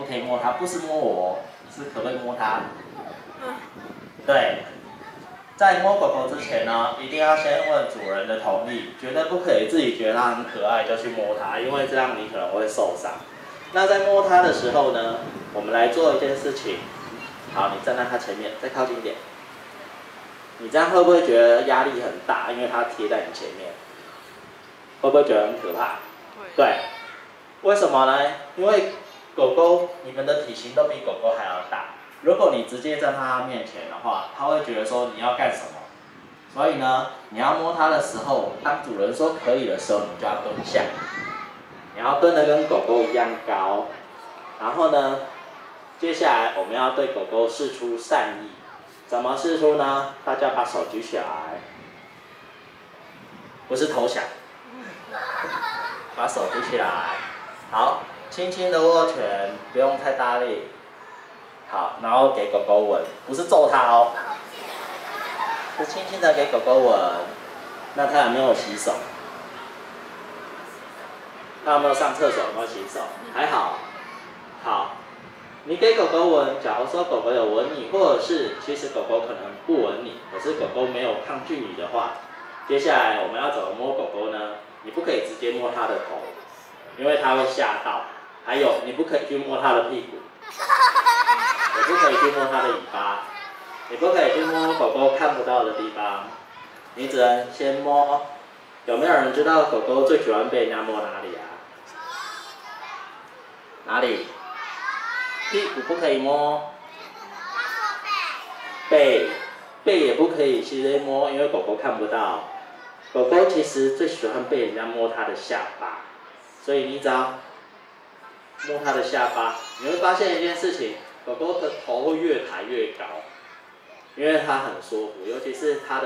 不可以摸它，不是摸我，是可不可以摸它？对，在摸狗狗之前呢，一定要先问主人的同意，绝对不可以自己觉得它很可爱就去摸它，因为这样你可能会受伤。那在摸它的时候呢，我们来做一件事情。好，你站在它前面，再靠近一点。你这样会不会觉得压力很大？因为它贴在你前面，会不会觉得很可怕？对。为什么呢？因为狗狗你们的体型都比狗狗还要大。如果你直接在它面前的话，它会觉得说你要干什么。所以呢，你要摸它的时候，当主人说可以的时候，你就要蹲下。你要蹲的跟狗狗一样高。然后呢，接下来我们要对狗狗示出善意。怎么示出呢？大家把手举起来，不是投降，把手举起来，好，轻轻的握拳，不用太大力，好，然后给狗狗吻，不是揍它哦，是轻轻的给狗狗吻。那它有没有洗手？它有没有上厕所？有没有洗手？还好，好。你给狗狗吻，假如说狗狗有吻你，或者是其实狗狗可能不吻你，可是狗狗没有抗拒你的话，接下来我们要怎么摸狗狗呢？你不可以直接摸它的头，因为它会吓到。还有，你不可以去摸它的屁股，也不可以去摸它的尾巴，你不可以去摸狗狗看不到的地方，你只能先摸。有没有人知道狗狗最喜欢被人家摸哪里啊？哪里？屁股不可以摸，背背也不可以直接摸，因为狗狗看不到。狗狗其实最喜欢被人家摸它的下巴，所以你只要摸它的下巴，你会发现一件事情：狗狗的头会越抬越高，因为它很舒服，尤其是它的